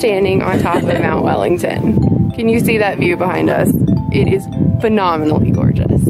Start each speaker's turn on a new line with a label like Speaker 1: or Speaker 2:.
Speaker 1: standing on top of Mount Wellington. Can you see that view behind us? It is phenomenally gorgeous.